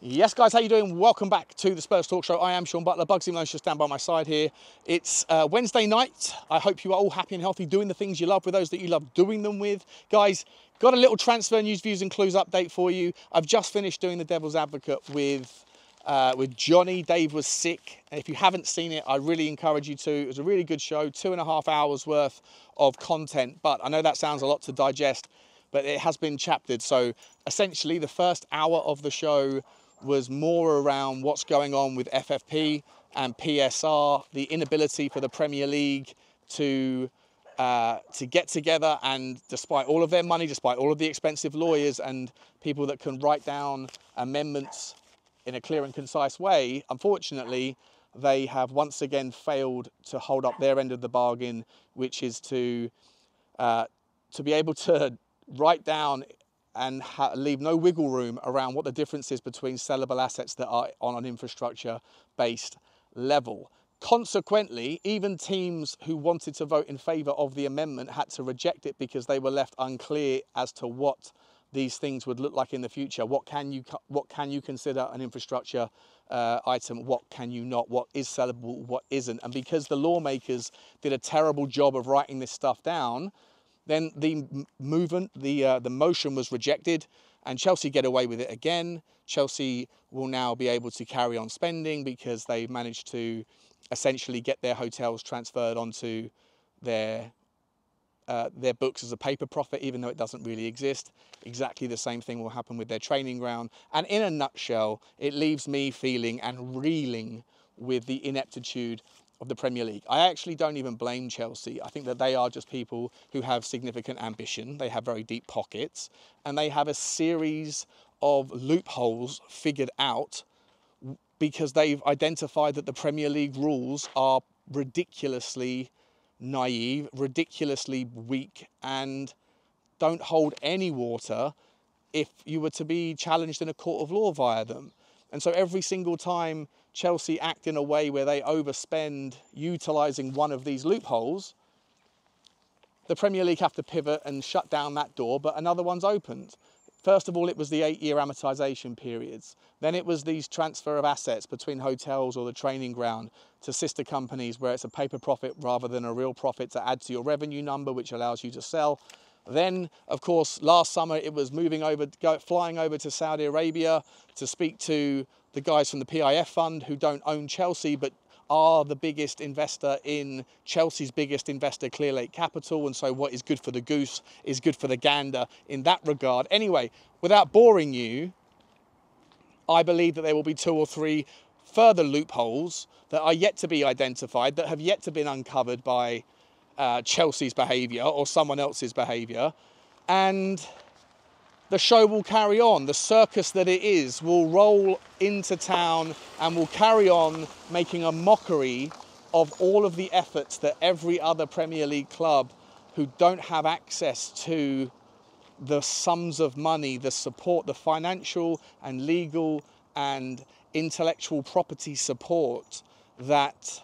Yes, guys, how you doing? Welcome back to the Spurs Talk Show. I am Sean Butler. Bugsy Malone's just down by my side here. It's uh, Wednesday night. I hope you are all happy and healthy, doing the things you love with those that you love doing them with. Guys, got a little transfer news, views, and clues update for you. I've just finished doing the Devil's Advocate with uh, with Johnny. Dave was sick. If you haven't seen it, I really encourage you to. It was a really good show, two and a half hours worth of content. But I know that sounds a lot to digest, but it has been chaptered. So essentially, the first hour of the show was more around what's going on with FFP and PSR, the inability for the Premier League to uh, to get together and despite all of their money, despite all of the expensive lawyers and people that can write down amendments in a clear and concise way, unfortunately, they have once again failed to hold up their end of the bargain, which is to uh, to be able to write down and leave no wiggle room around what the difference is between sellable assets that are on an infrastructure based level. Consequently, even teams who wanted to vote in favour of the amendment had to reject it because they were left unclear as to what these things would look like in the future. What can you what can you consider an infrastructure uh, item? What can you not? What is sellable? What isn't? And because the lawmakers did a terrible job of writing this stuff down, then the movement, the, uh, the motion was rejected and Chelsea get away with it again. Chelsea will now be able to carry on spending because they managed to essentially get their hotels transferred onto their uh, their books as a paper profit, even though it doesn't really exist. Exactly the same thing will happen with their training ground. And in a nutshell, it leaves me feeling and reeling with the ineptitude of the Premier League. I actually don't even blame Chelsea. I think that they are just people who have significant ambition, they have very deep pockets, and they have a series of loopholes figured out because they've identified that the Premier League rules are ridiculously naive, ridiculously weak, and don't hold any water if you were to be challenged in a court of law via them. And so every single time Chelsea act in a way where they overspend utilising one of these loopholes, the Premier League have to pivot and shut down that door, but another one's opened. First of all, it was the eight year amortisation periods. Then it was these transfer of assets between hotels or the training ground to sister companies where it's a paper profit rather than a real profit to add to your revenue number, which allows you to sell. Then, of course, last summer it was moving over, go, flying over to Saudi Arabia to speak to the guys from the PIF fund who don't own Chelsea but are the biggest investor in Chelsea's biggest investor, Clearlake Capital. And so, what is good for the goose is good for the gander in that regard. Anyway, without boring you, I believe that there will be two or three further loopholes that are yet to be identified, that have yet to been uncovered by uh, Chelsea's behaviour or someone else's behaviour. And the show will carry on. The circus that it is will roll into town and will carry on making a mockery of all of the efforts that every other Premier League club who don't have access to the sums of money, the support, the financial and legal and intellectual property support that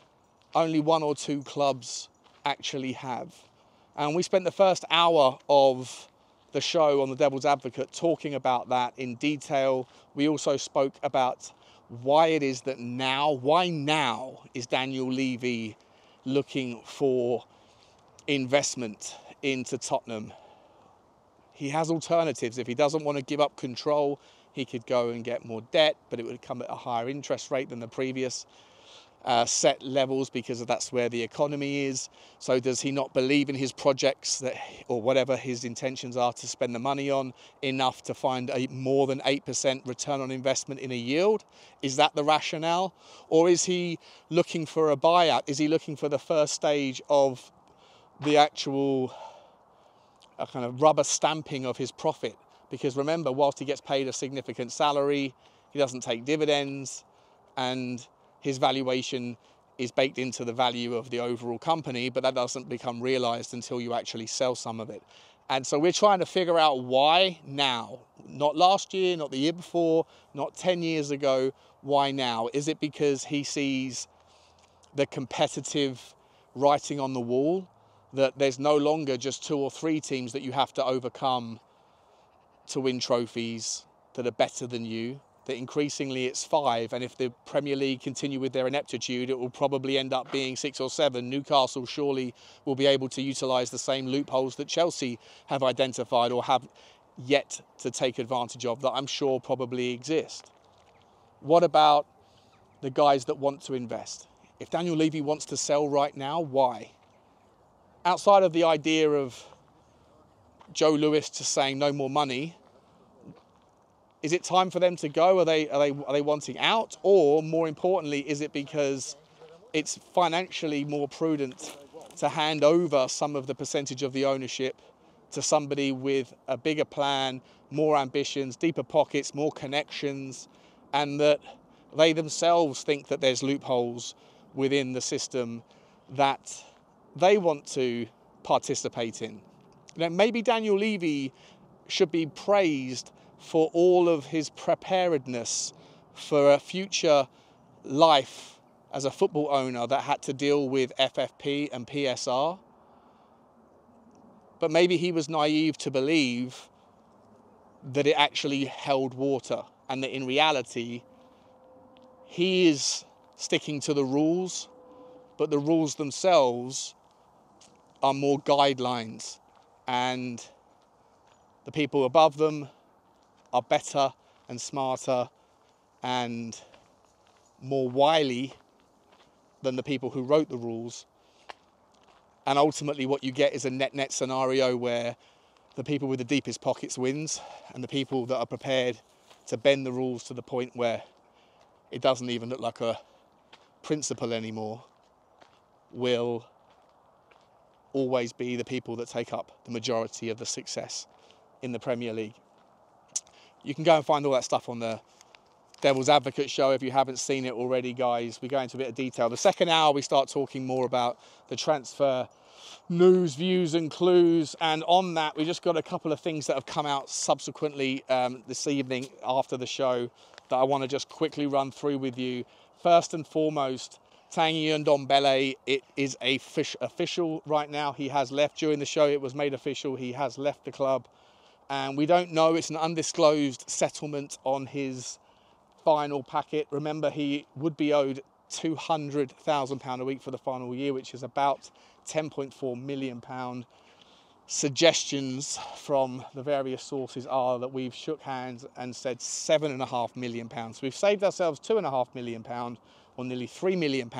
only one or two clubs actually have. And we spent the first hour of the show on the Devil's Advocate talking about that in detail. We also spoke about why it is that now, why now is Daniel Levy looking for investment into Tottenham? He has alternatives. If he doesn't want to give up control, he could go and get more debt, but it would come at a higher interest rate than the previous uh, set levels because that's where the economy is. So does he not believe in his projects that, or whatever his intentions are to spend the money on enough to find a more than 8% return on investment in a yield? Is that the rationale? Or is he looking for a buyout? Is he looking for the first stage of the actual uh, kind of rubber stamping of his profit? Because remember, whilst he gets paid a significant salary, he doesn't take dividends and his valuation is baked into the value of the overall company, but that doesn't become realized until you actually sell some of it. And so we're trying to figure out why now, not last year, not the year before, not 10 years ago, why now? Is it because he sees the competitive writing on the wall, that there's no longer just two or three teams that you have to overcome to win trophies that are better than you? That increasingly it's five, and if the Premier League continue with their ineptitude, it will probably end up being six or seven. Newcastle surely will be able to utilise the same loopholes that Chelsea have identified or have yet to take advantage of that I'm sure probably exist. What about the guys that want to invest? If Daniel Levy wants to sell right now, why? Outside of the idea of Joe Lewis just saying no more money, is it time for them to go? Are they, are they, are they wanting out? Or more importantly, is it because it's financially more prudent to hand over some of the percentage of the ownership to somebody with a bigger plan, more ambitions, deeper pockets, more connections, and that they themselves think that there's loopholes within the system that they want to participate in. Know, maybe Daniel Levy should be praised for all of his preparedness for a future life as a football owner that had to deal with FFP and PSR. But maybe he was naive to believe that it actually held water and that in reality he is sticking to the rules, but the rules themselves are more guidelines and the people above them are better and smarter and more wily than the people who wrote the rules. And ultimately what you get is a net-net scenario where the people with the deepest pockets wins and the people that are prepared to bend the rules to the point where it doesn't even look like a principle anymore will always be the people that take up the majority of the success in the Premier League. You can go and find all that stuff on the Devil's Advocate show if you haven't seen it already, guys. We go into a bit of detail. The second hour, we start talking more about the transfer news, views, and clues. And on that, we just got a couple of things that have come out subsequently um, this evening after the show that I want to just quickly run through with you. First and foremost, Tanguy Ndombele, it is a fish official right now. He has left during the show. It was made official. He has left the club and we don't know, it's an undisclosed settlement on his final packet. Remember, he would be owed £200,000 a week for the final year, which is about £10.4 million. Suggestions from the various sources are that we've shook hands and said £7.5 million. So we've saved ourselves £2.5 million or nearly £3 million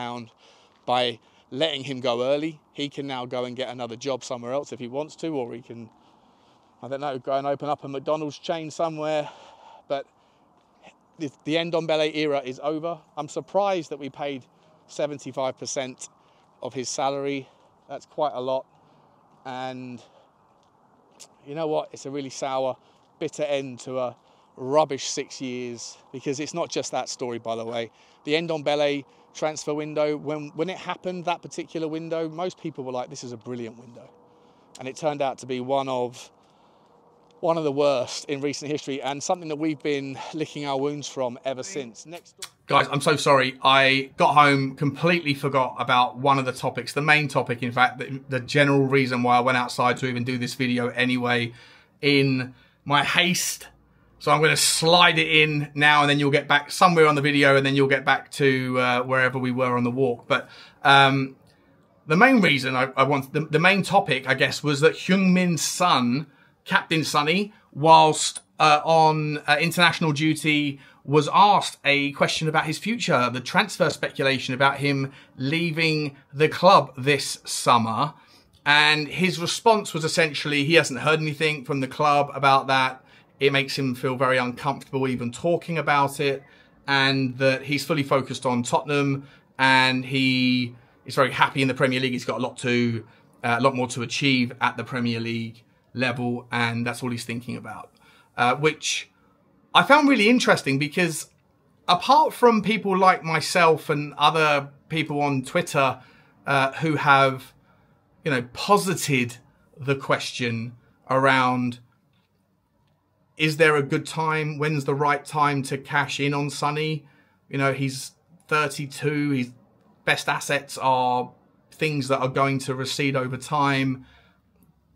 by letting him go early. He can now go and get another job somewhere else if he wants to, or he can I don't know, go and open up a McDonald's chain somewhere. But the, the Ndombele era is over. I'm surprised that we paid 75% of his salary. That's quite a lot. And you know what? It's a really sour, bitter end to a rubbish six years because it's not just that story, by the way. The end on Ndombele transfer window, when, when it happened, that particular window, most people were like, this is a brilliant window. And it turned out to be one of one of the worst in recent history and something that we've been licking our wounds from ever since. Next Guys, I'm so sorry. I got home, completely forgot about one of the topics, the main topic, in fact, the, the general reason why I went outside to even do this video anyway, in my haste. So I'm going to slide it in now and then you'll get back somewhere on the video and then you'll get back to uh, wherever we were on the walk. But um, the main reason I, I wanted, the, the main topic, I guess, was that Heung-Min Son Captain Sonny, whilst uh, on uh, international duty, was asked a question about his future, the transfer speculation about him leaving the club this summer. And his response was essentially he hasn't heard anything from the club about that. It makes him feel very uncomfortable even talking about it. And that he's fully focused on Tottenham and he is very happy in the Premier League. He's got a lot to, uh, a lot more to achieve at the Premier League level, and that's all he's thinking about. Uh, which I found really interesting because apart from people like myself and other people on Twitter uh, who have, you know, posited the question around is there a good time? When's the right time to cash in on Sonny? You know, he's 32. His best assets are things that are going to recede over time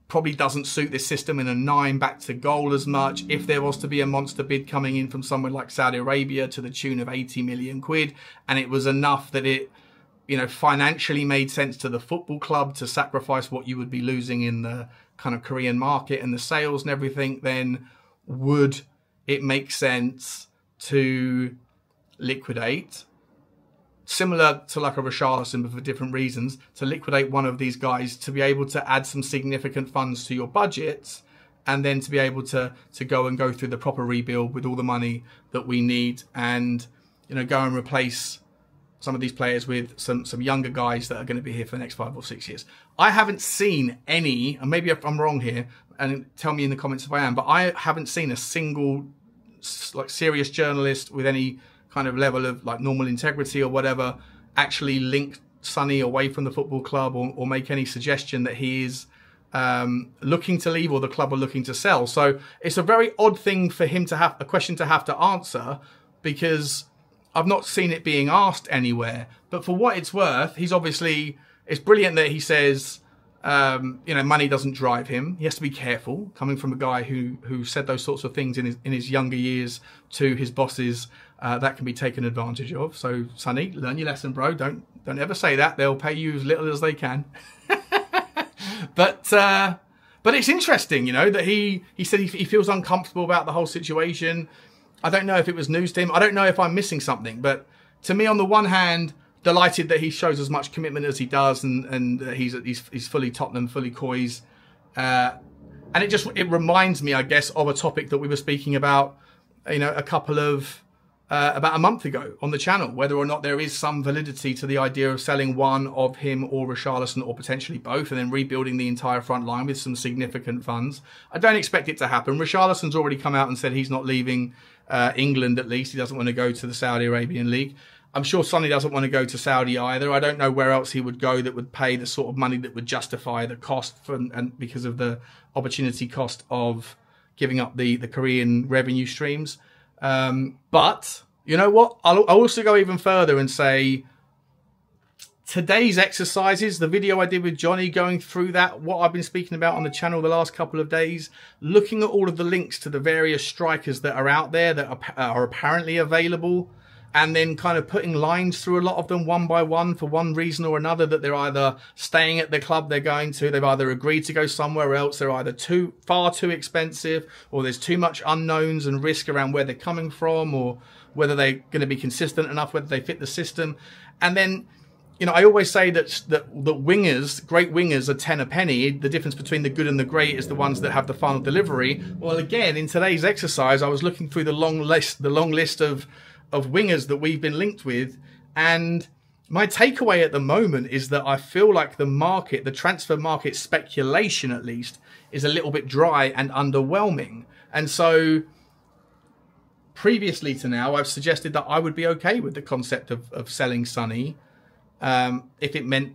probably doesn't suit this system in a nine back to goal as much. If there was to be a monster bid coming in from somewhere like Saudi Arabia to the tune of 80 million quid, and it was enough that it, you know, financially made sense to the football club to sacrifice what you would be losing in the kind of Korean market and the sales and everything, then would it make sense to liquidate? Similar to like a Richarlison, but for different reasons, to liquidate one of these guys to be able to add some significant funds to your budget and then to be able to to go and go through the proper rebuild with all the money that we need and you know go and replace some of these players with some some younger guys that are going to be here for the next five or six years. I haven't seen any, and maybe if I'm wrong here, and tell me in the comments if I am, but I haven't seen a single like serious journalist with any kind of level of like normal integrity or whatever actually link Sonny away from the football club or, or make any suggestion that he is um, looking to leave or the club are looking to sell. So it's a very odd thing for him to have a question to have to answer because I've not seen it being asked anywhere. But for what it's worth, he's obviously it's brilliant that he says um, you know money doesn't drive him. He has to be careful coming from a guy who who said those sorts of things in his in his younger years to his bosses uh, that can be taken advantage of. So, Sonny, learn your lesson, bro. Don't don't ever say that. They'll pay you as little as they can. but uh, but it's interesting, you know, that he he said he, he feels uncomfortable about the whole situation. I don't know if it was news to him. I don't know if I'm missing something. But to me, on the one hand, delighted that he shows as much commitment as he does, and and he's he's he's fully Tottenham, fully Coys. Uh, and it just it reminds me, I guess, of a topic that we were speaking about, you know, a couple of uh, about a month ago on the channel, whether or not there is some validity to the idea of selling one of him or Richarlison or potentially both and then rebuilding the entire front line with some significant funds. I don't expect it to happen. Richarlison's already come out and said he's not leaving uh, England at least. He doesn't want to go to the Saudi Arabian League. I'm sure Sonny doesn't want to go to Saudi either. I don't know where else he would go that would pay the sort of money that would justify the cost for, and because of the opportunity cost of giving up the, the Korean revenue streams. Um, but you know what? I'll, I'll also go even further and say today's exercises, the video I did with Johnny going through that, what I've been speaking about on the channel the last couple of days, looking at all of the links to the various strikers that are out there that are, are apparently available and then kind of putting lines through a lot of them one by one for one reason or another that they're either staying at the club they're going to, they've either agreed to go somewhere else, they're either too far too expensive, or there's too much unknowns and risk around where they're coming from, or whether they're going to be consistent enough, whether they fit the system. And then, you know, I always say that, that, that wingers, great wingers are 10 a penny. The difference between the good and the great is the ones that have the final delivery. Well, again, in today's exercise, I was looking through the long list, the long list of of wingers that we've been linked with. And my takeaway at the moment is that I feel like the market, the transfer market speculation at least, is a little bit dry and underwhelming. And so previously to now, I've suggested that I would be okay with the concept of, of selling Sonny um, if it meant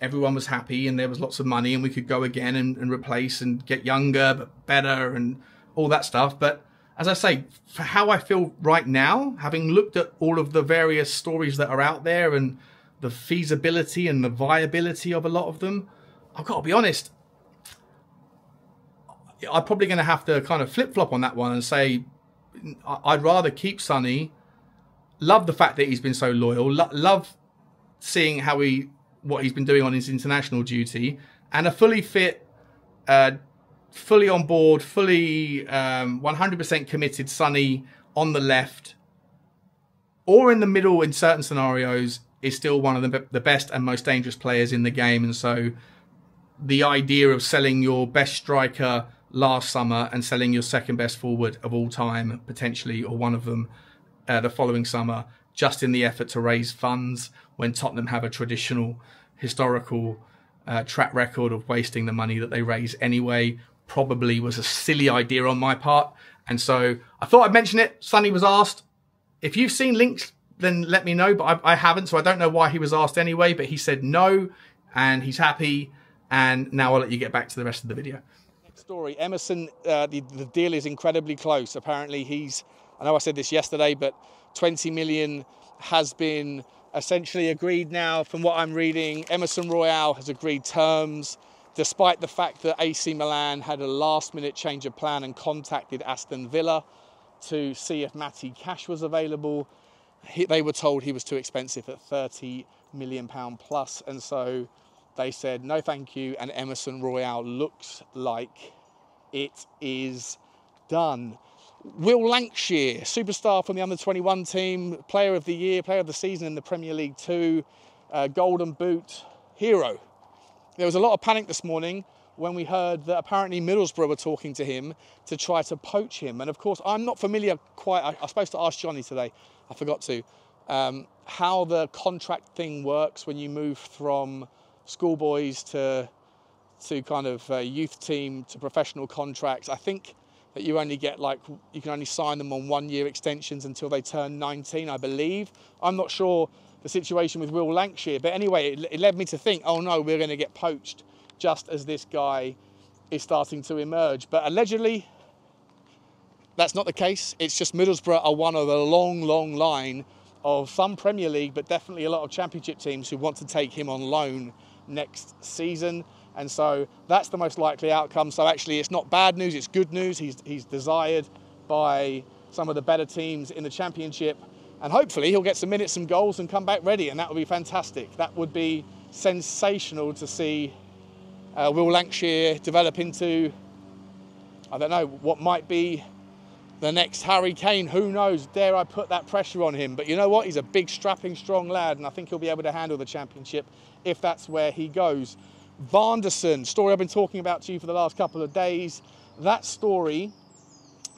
everyone was happy and there was lots of money and we could go again and, and replace and get younger but better and all that stuff. But as I say, for how I feel right now, having looked at all of the various stories that are out there and the feasibility and the viability of a lot of them, I've got to be honest. I'm probably going to have to kind of flip flop on that one and say I'd rather keep Sonny. Love the fact that he's been so loyal. Lo- love seeing how he what he's been doing on his international duty, and a fully fit uh, fully on board, fully um, 100% committed Sonny on the left or in the middle in certain scenarios is still one of the, the best and most dangerous players in the game. And so the idea of selling your best striker last summer and selling your second best forward of all time, potentially, or one of them uh, the following summer, just in the effort to raise funds when Tottenham have a traditional historical uh, track record of wasting the money that they raise anyway, probably was a silly idea on my part. And so I thought I'd mention it. Sonny was asked. If you've seen links, then let me know. But I, I, haven't, so I don't know why he was asked anyway. But he said no, and he's happy. And now I'll let you get back to the rest of the video. Next story: Emerson. Uh, the the deal is incredibly close. Apparently, he's. I know I said this yesterday, but 20 million has been essentially agreed now. From what I'm reading, Emerson Royal has agreed terms despite the fact that AC Milan had a last minute change of plan and contacted Aston Villa to see if Matty Cash was available. He, they were told he was too expensive at 30 million pound plus, and so they said no, thank you. And Emerson Royal looks like it is done. Will Lankshear, superstar from the under 21 team, player of the year, player of the season in the Premier League 2, uh, Golden Boot hero. There was a lot of panic this morning when we heard that apparently Middlesbrough were talking to him to try to poach him. And of course, I'm not familiar quite, I, I was supposed to ask Johnny today, I forgot to, um, how the contract thing works when you move from schoolboys to, to kind of youth team to professional contracts. I think that you only get like, you can only sign them on one year extensions until they turn 19, I believe. I'm not sure the situation with Will Lankshear, but anyway, it, it led me to think, oh no, we're going to get poached just as this guy is starting to emerge. But allegedly, that's not the case. It's just Middlesbrough are one of a long, long line of some Premier League, but definitely a lot of Championship teams who want to take him on loan next season. And so that's the most likely outcome. So actually, it's not bad news, it's good news. He's, he's desired by some of the better teams in the Championship. And hopefully, he'll get some minutes, some goals, and come back ready. And that would be fantastic. That would be sensational to see uh, Will Lankshear develop into, I don't know, what might be the next Harry Kane. Who knows? Dare I put that pressure on him? But you know what? He's a big, strapping, strong lad, and I think he'll be able to handle the championship if that's where he goes. Vanderson, story I've been talking about to you for the last couple of days. That story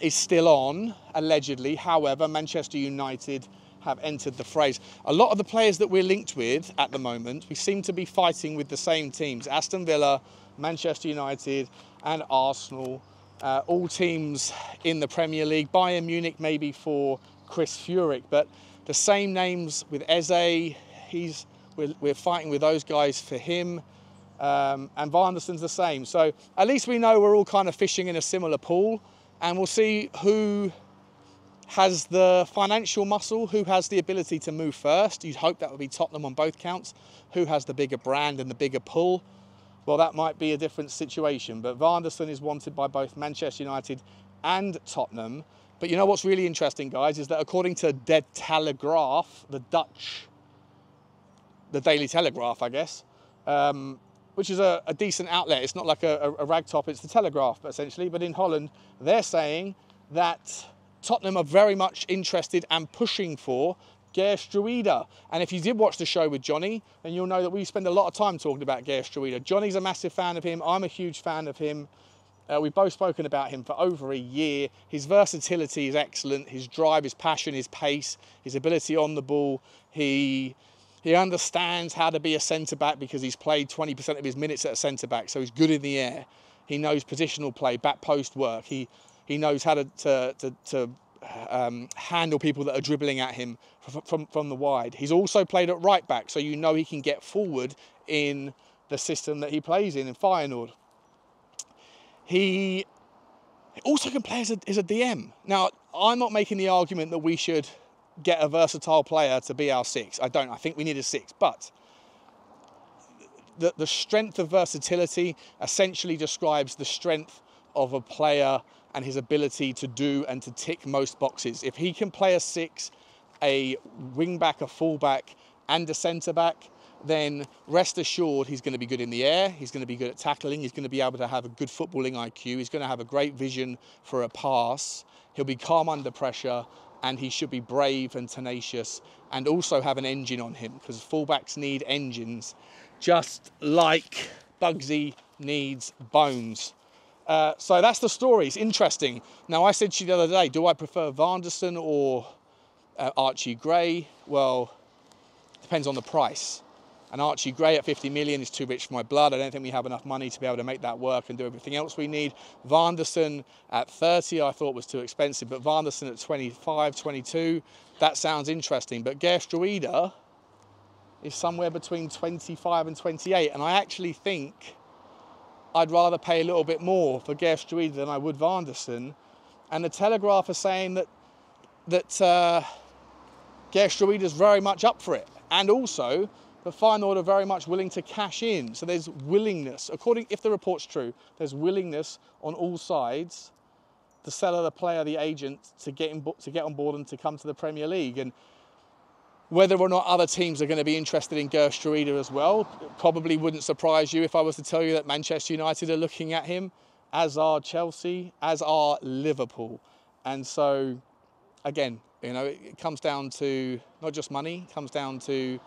is still on, allegedly. However, Manchester United have entered the phrase. A lot of the players that we're linked with at the moment, we seem to be fighting with the same teams Aston Villa, Manchester United, and Arsenal. Uh, all teams in the Premier League. Bayern Munich, maybe for Chris Führich, but the same names with Eze. He's we're, we're fighting with those guys for him. Um, and Vanderson's the same. So at least we know we're all kind of fishing in a similar pool, and we'll see who has the financial muscle, who has the ability to move first. You'd hope that would be Tottenham on both counts. Who has the bigger brand and the bigger pull? Well, that might be a different situation. But Vanderson is wanted by both Manchester United and Tottenham. But you know what's really interesting, guys, is that according to De Telegraaf, the Dutch, the Daily Telegraph, I guess, um, which is a, a, decent outlet. It's not like a, a, rag top, it's the Telegraph, essentially. But in Holland, they're saying that Tottenham are very much interested and pushing for Geertruida. And if you did watch the show with Johnny, then you'll know that we spend a lot of time talking about Geertruida. Johnny's a massive fan of him. I'm a huge fan of him. Uh, we've both spoken about him for over a year. His versatility is excellent. His drive, his passion, his pace, his ability on the ball. He he understands how to be a centre back because he's played 20% of his minutes at a centre back, so he's good in the air. He knows positional play, back post work. He he knows how to, to, to, to um, handle people that are dribbling at him from, from, from the wide. He's also played at right back, so you know he can get forward in the system that he plays in in Feyenoord. He also can play as a, as a DM. Now, I'm not making the argument that we should get a versatile player to be our six. I don't. I think we need a six. But the, the strength of versatility essentially describes the strength of a player and his ability to do and to tick most boxes. If he can play a six, a wing back, a fullback, and a centre back, then rest assured he's going to be good in the air, he's going to be good at tackling, he's going to be able to have a good footballing IQ, he's going to have a great vision for a pass, he'll be calm under pressure, and he should be brave and tenacious and also have an engine on him because fullbacks need engines just like Bugsy needs bones. Uh, so that's the story. It's interesting. Now, I said to you the other day, do I prefer Vanderson or uh, Archie Gray? Well, depends on the price. And Archie Gray at 50 million is too rich for my blood. I don't think we have enough money to be able to make that work and do everything else we need. Vanderson at 30, I thought was too expensive, but Vanderson at 25, 22, that sounds interesting. But Geertruida is somewhere between 25 and 28, and I actually think I'd rather pay a little bit more for Geertruida than I would Vanderson. And the Telegraph are saying that that uh, is very much up for it. And also, but Feyenoord are very much willing to cash in. So there's willingness, according if the report's true, there's willingness on all sides, the seller, the player, the agent, to get in, to get on board and to come to the Premier League. And whether or not other teams are going to be interested in Geertruida as well, probably wouldn't surprise you if I was to tell you that Manchester United are looking at him, as are Chelsea, as are Liverpool. And so, again, you know, it comes down to not just money, it comes down to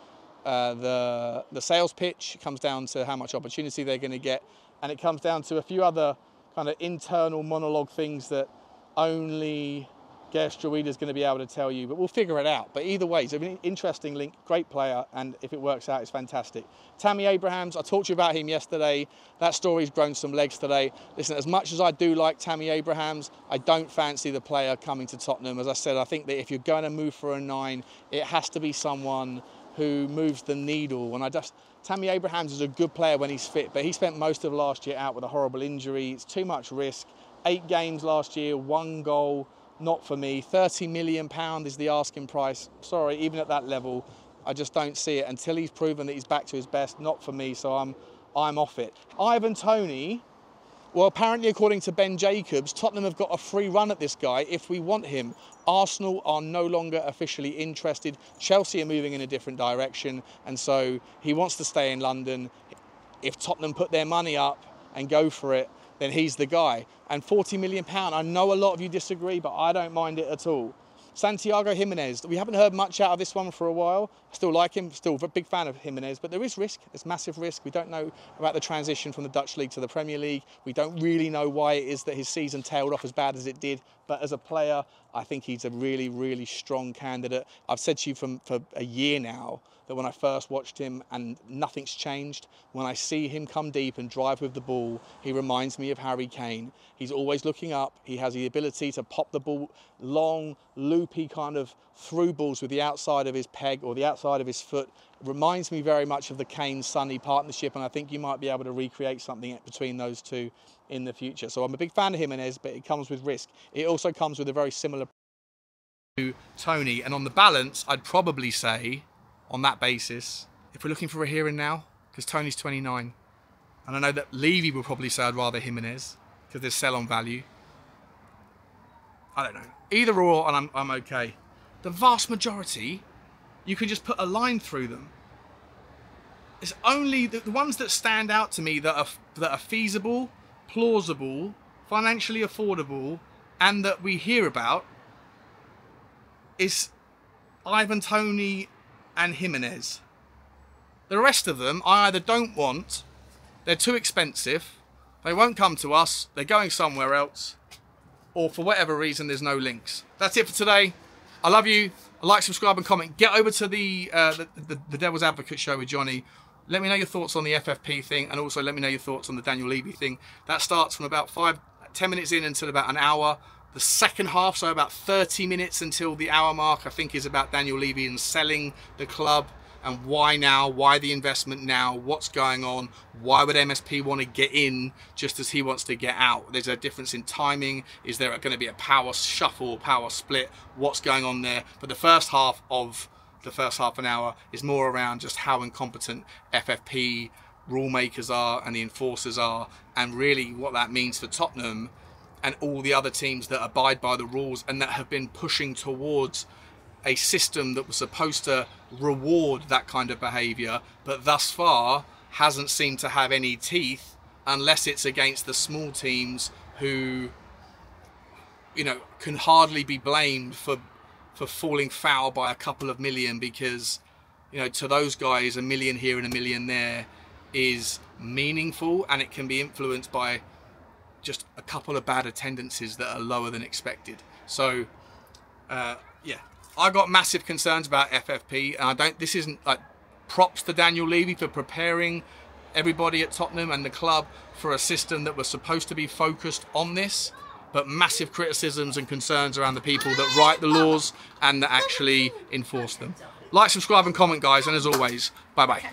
uh, the, the sales pitch, it comes down to how much opportunity they're going to get, and it comes down to a few other kind of internal monologue things that only Geertruida is going to be able to tell you, but we'll figure it out. But either way, it's an interesting link, great player, and if it works out, it's fantastic. Tammy Abrahams, I talked to you about him yesterday. That story's grown some legs today. Listen, as much as I do like Tammy Abrahams, I don't fancy the player coming to Tottenham. As I said, I think that if you're going to move for a nine, it has to be someone who moves the needle. And I just, Tammy Abrahams is a good player when he's fit, but he spent most of last year out with a horrible injury. It's too much risk. Eight games last year, one goal, not for me. 30 million pound is the asking price. Sorry, even at that level, I just don't see it until he's proven that he's back to his best. Not for me, so I'm I'm off it. Ivan Toney, well, apparently, according to Ben Jacobs, Tottenham have got a free run at this guy if we want him. Arsenal are no longer officially interested. Chelsea are moving in a different direction, and so he wants to stay in London. If Tottenham put their money up and go for it, then he's the guy. And 40 million pound. I know a lot of you disagree, but I don't mind it at all. Santiago Gimenez. We haven't heard much out of this one for a while. I still like him, still a big fan of Jimenez, but there is risk. There's massive risk. We don't know about the transition from the Dutch league to the Premier League. We don't really know why it is that his season tailed off as bad as it did. But as a player, I think he's a really, really strong candidate. I've said to you from, for a year now that when I first watched him and nothing's changed, when I see him come deep and drive with the ball, he reminds me of Harry Kane. He's always looking up. He has the ability to pop the ball long, loopy kind of through balls with the outside of his peg or the outside of his foot. reminds me very much of the Kane Sonny partnership, and I think you might be able to recreate something between those two in the future. So I'm a big fan of Gimenez, but it comes with risk. It also comes with a very similar to Toney, and on the balance, I'd probably say on that basis, if we're looking for a here and now, because Toney's 29, and I know that Levy will probably say I'd rather Gimenez because there's sell on value. I don't know. Either or, and I'm, I'm okay. The vast majority, you can just put a line through them. It's only the, the ones that stand out to me that are that are feasible, plausible, financially affordable, and that we hear about is Ivan Toney and Gimenez. The rest of them I either don't want, they're too expensive, they won't come to us, they're going somewhere else, or for whatever reason there's no links. That's it for today. I love you. Like, subscribe, and comment. Get over to the, uh, the, the, the Devil's Advocate show with Johnny. Let me know your thoughts on the FFP thing, and also let me know your thoughts on the Daniel Levy thing. That starts from about five, ten minutes in until about an hour. The second half, so about 30 minutes until the hour mark, I think is about Daniel Levy and selling the club and why now, why the investment now, what's going on, why would MSP want to get in just as he wants to get out? There's a difference in timing. Is there going to be a power shuffle, power split? What's going on there? But the first half of the first half an hour is more around just how incompetent FFP rule makers are and the enforcers are and really what that means for Tottenham and all the other teams that abide by the rules and that have been pushing towards a system that was supposed to reward that kind of behavior, but thus far hasn't seemed to have any teeth unless it's against the small teams who, you know, can hardly be blamed for for falling foul by a couple of million because, you know, to those guys, a million here and a million there is meaningful and it can be influenced by just a couple of bad attendances that are lower than expected. So, uh, yeah, I got massive concerns about FFP, and I don't. This isn't like props to Daniel Levy for preparing everybody at Tottenham and the club for a system that was supposed to be focused on this, but massive criticisms and concerns around the people that write the laws and that actually enforce them. Like, subscribe, and comment, guys, and as always, bye bye.